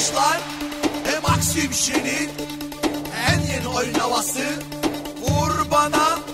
arkadaşlar. E, Maxim en yeni oyun havası. Vur bana.